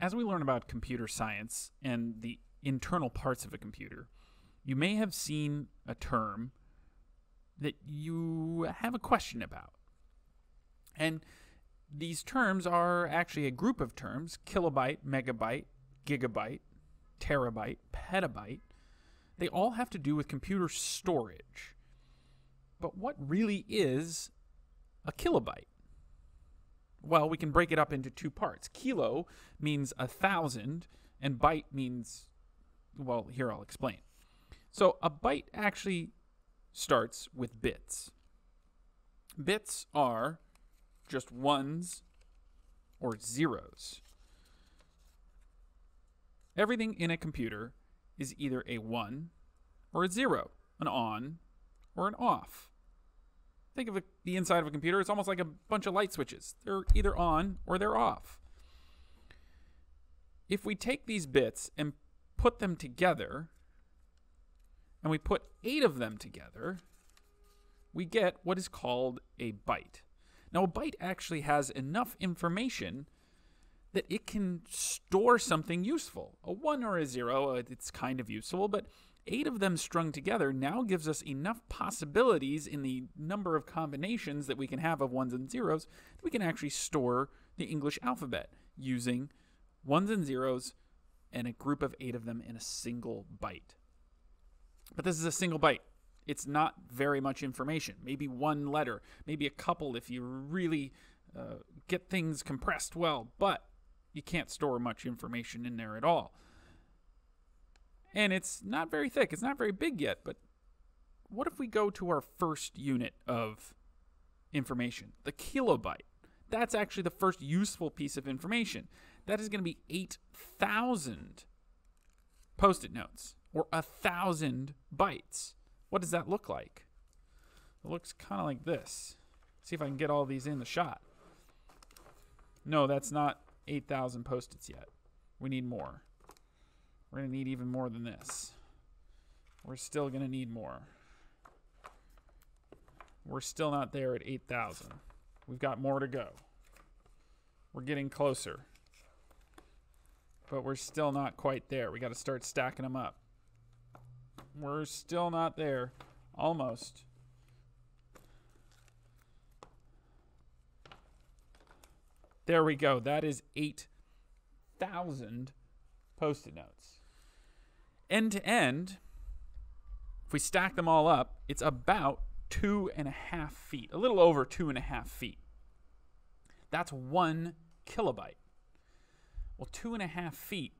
as we learn about computer science and the internal parts of a computer, you may have seen a term that you have a question about. And these terms are actually a group of terms kilobyte, megabyte, gigabyte, terabyte, petabyte. They all have to do with computer storage. But what really is a kilobyte? Well, we can break it up into two parts. Kilo means a thousand, and byte means, well, here I'll explain. So a byte actually starts with bits. Bits are just ones or zeros. Everything in a computer is either a 1 or a 0, an on or an off. Think of the inside of a computer, it's almost like a bunch of light switches. They're either on or they're off. If we take these bits and put them together, and we put eight of them together, we get what is called a byte. Now, a byte actually has enough information that it can store something useful. A 1 or a 0, uh, it's kind of useful, but eight of them strung together now gives us enough possibilities in the number of combinations that we can have of ones and zeros that we can actually store the English alphabet using ones and zeros and a group of eight of them in a single byte. But this is a single byte. It's not very much information. Maybe one letter, maybe a couple if you really uh, get things compressed well, but you can't store much information in there at all and it's not very thick. It's not very big yet, but what if we go to our first unit of information, the kilobyte? That's actually the first useful piece of information. That is going to be 8,000 post it notes or a 1,000 bytes. What does that look like? It looks kind of like this. See if I can get all these in the shot. No, that's not 8,000 post its yet. We need more. We're going to need even more than this. We're still going to need more. We're still not there at 8,000. We've got more to go. We're getting closer. But we're still not quite there. We got to start stacking them up. We're still not there. Almost. There we go. That is 8,000 post it notes end to end, if we stack them all up, it's about two and a half feet, a little over two and a half feet. That's one kilobyte. Well, two and a half feet,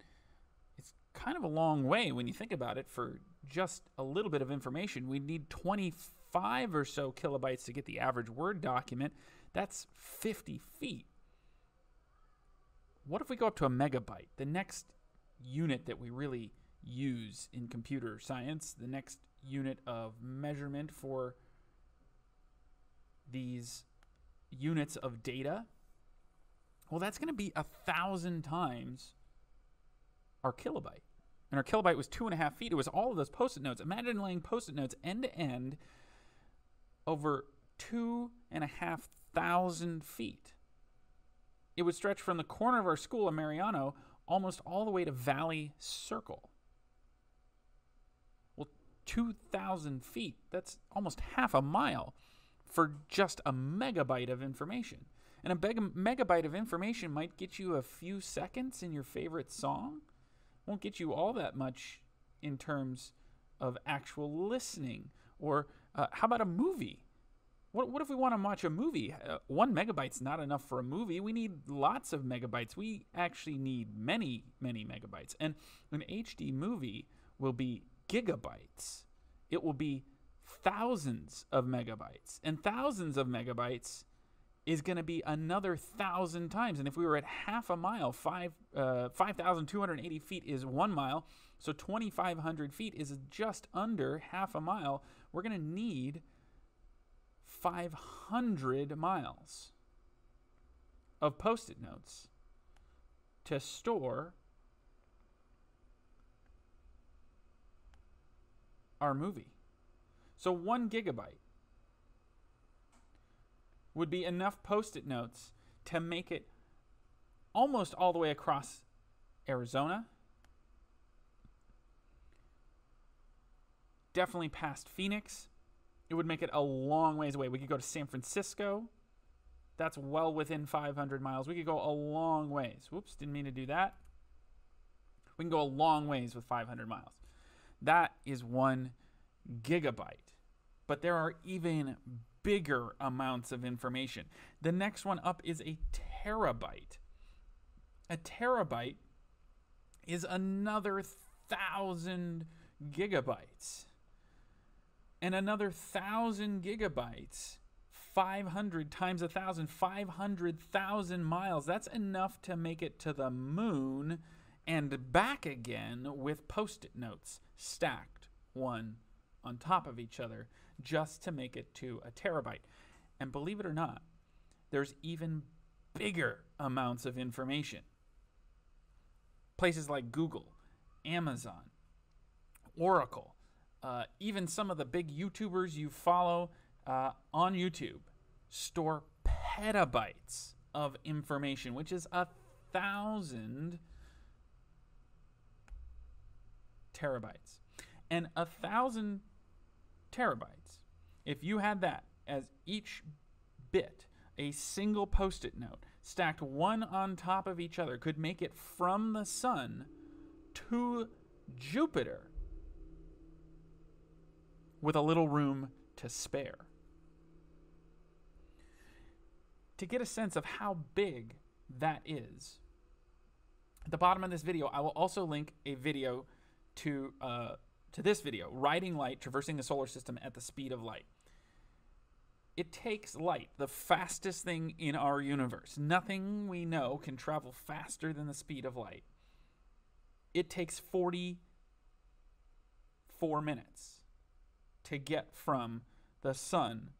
it's kind of a long way when you think about it for just a little bit of information. We need 25 or so kilobytes to get the average Word document. That's 50 feet. What if we go up to a megabyte, the next unit that we really use in computer science, the next unit of measurement for these units of data, well, that's going to be a thousand times our kilobyte. And our kilobyte was two and a half feet. It was all of those post it notes. Imagine laying post it notes end to end over two and a half thousand feet. It would stretch from the corner of our school in Mariano almost all the way to Valley Circle. 2,000 feet. That's almost half a mile for just a megabyte of information. And a megabyte of information might get you a few seconds in your favorite song. Won't get you all that much in terms of actual listening. Or uh, how about a movie? What, what if we want to watch a movie? Uh, one megabyte's not enough for a movie. We need lots of megabytes. We actually need many, many megabytes. And an HD movie will be gigabytes. It will be thousands of megabytes. And thousands of megabytes is going to be another thousand times. And if we were at half a mile, five uh, 5,280 feet is one mile. So 2,500 feet is just under half a mile. We're going to need 500 miles of post it notes to store our movie. So one gigabyte would be enough post it notes to make it almost all the way across Arizona. Definitely past Phoenix. It would make it a long ways away. We could go to San Francisco. That's well within 500 miles. We could go a long ways. Whoops, didn't mean to do that. We can go a long ways with 500 miles. That is one gigabyte. But there are even bigger amounts of information. The next one up is a terabyte. A terabyte is another thousand gigabytes. And another thousand gigabytes 500 times a thousand, 500,000 miles. That's enough to make it to the moon and back again with post it notes stacked one on top of each other just to make it to a terabyte. And believe it or not, there's even bigger amounts of information. Places like Google, Amazon, Oracle, uh, even some of the big YouTubers you follow uh, on YouTube store petabytes of information, which is a thousand terabytes. And a thousand terabytes, if you had that as each bit, a single post it note, stacked one on top of each other, could make it from the sun to Jupiter with a little room to spare. to get a sense of how big that is, at the bottom of this video, I will also link a video to uh, to this video, riding light, traversing the solar system at the speed of light. It takes light, the fastest thing in our universe. Nothing we know can travel faster than the speed of light. It takes 44 minutes to get from the sun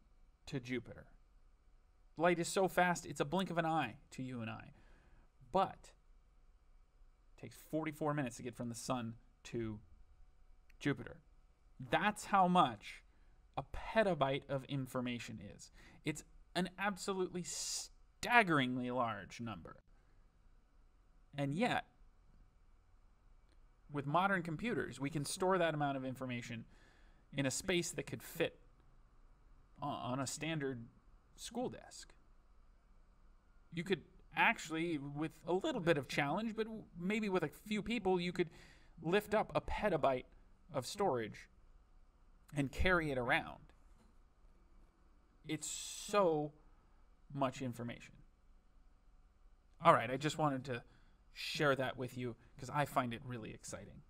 to Jupiter. Light is so fast, it's a blink of an eye to you and I. But it takes 44 minutes to get from the sun to Jupiter. That's how much a petabyte of information is. It's an absolutely staggeringly large number. And yet, with modern computers, we can store that amount of information in a space that could fit on a standard school desk. You could actually, with a little bit of challenge, but maybe with a few people, you could lift up a petabyte of storage and carry it around. It's so much information. All right, I just wanted to share that with you because I find it really exciting.